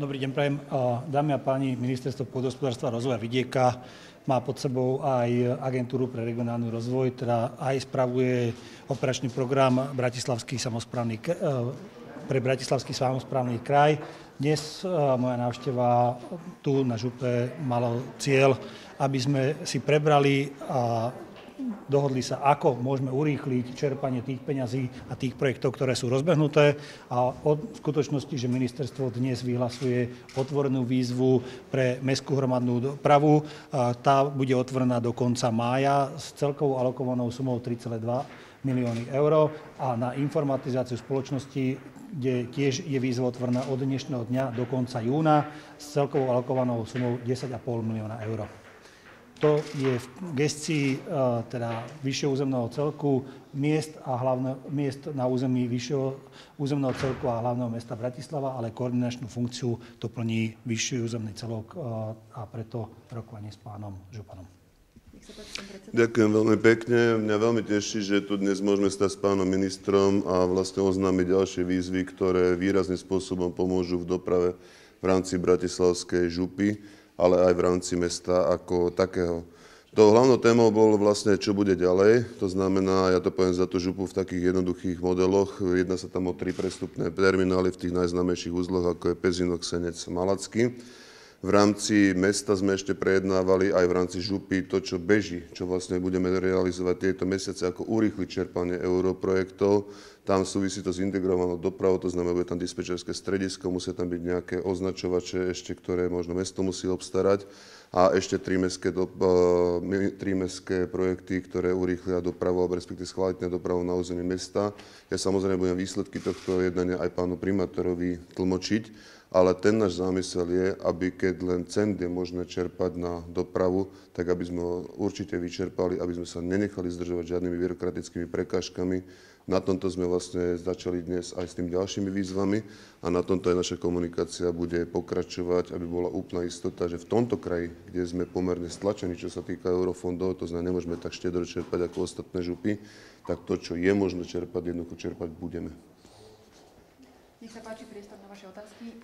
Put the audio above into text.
Dobrý deň, prajem. Dámy a páni, Ministerstvo pôdohospodárstva a rozvoja vidieka má pod sebou aj agentúru pre regionálny rozvoj, teda aj spravuje operačný program Bratislavský samozprávny, e, pre Bratislavský samozprávny kraj. Dnes e, moja návšteva tu na župe malo cieľ, aby sme si prebrali a dohodli sa, ako môžeme urýchliť čerpanie tých peňazí a tých projektov, ktoré sú rozbehnuté a o skutočnosti, že ministerstvo dnes vyhlasuje otvorenú výzvu pre mestskú hromadnú dopravu. Tá bude otvorená do konca mája s celkovou alokovanou sumou 3,2 milióny eur a na informatizáciu spoločnosti kde tiež je výzva otvorená od dnešného dňa do konca júna s celkovou alokovanou sumou 10,5 milióna eur. To je v gestii e, teda vyššieho územného celku miest, a hlavne, miest na území vyššieho územného celku a hlavného mesta Bratislava, ale koordinačnú funkciu to plní vyšší územný celok e, a preto rokovanie s pánom Županom. Ďakujem veľmi pekne. Mňa veľmi teší, že tu dnes môžeme stať s pánom ministrom a vlastne oznámiť ďalšie výzvy, ktoré výrazným spôsobom pomôžu v doprave v rámci Bratislavskej župy ale aj v rámci mesta ako takého. To hlavnou témou bol vlastne, čo bude ďalej. To znamená, ja to poviem za tú župu v takých jednoduchých modeloch. Jedná sa tam o tri prestupné terminály v tých najznámejších úzloch, ako je Pezinok, Senec, Malacky. V rámci mesta sme ešte prejednávali aj v rámci župy to, čo beží, čo vlastne budeme realizovať tieto mesiace, ako urýchliť čerpanie europrojektov. Tam súvisí to s integrovanou dopravou, to znamená, bude tam dispečerské stredisko, musia tam byť nejaké označovače ešte, ktoré možno mesto musí obstarať a ešte tri mestské, do, e, tri mestské projekty, ktoré urýchlia dopravu, alebo respektíve schváliť dopravu na území mesta. Ja samozrejme budem výsledky tohto jednania aj pánu primátorovi tlmočiť ale ten náš zámysel je, aby keď len cent je možné čerpať na dopravu, tak aby sme ho určite vyčerpali, aby sme sa nenechali zdržovať žiadnymi byrokratickými prekážkami. Na tomto sme vlastne začali dnes aj s tým ďalšími výzvami a na tomto aj naša komunikácia bude pokračovať, aby bola úplná istota, že v tomto kraji, kde sme pomerne stlačení, čo sa týka eurofondov, to znamená, nemôžeme tak štedro čerpať ako ostatné župy, tak to, čo je možné čerpať, jednoducho čerpať budeme. Nech sa páči priestor na vaše otázky.